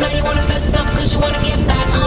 Now you wanna fess up cause you wanna get back